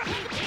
Ha ha ha!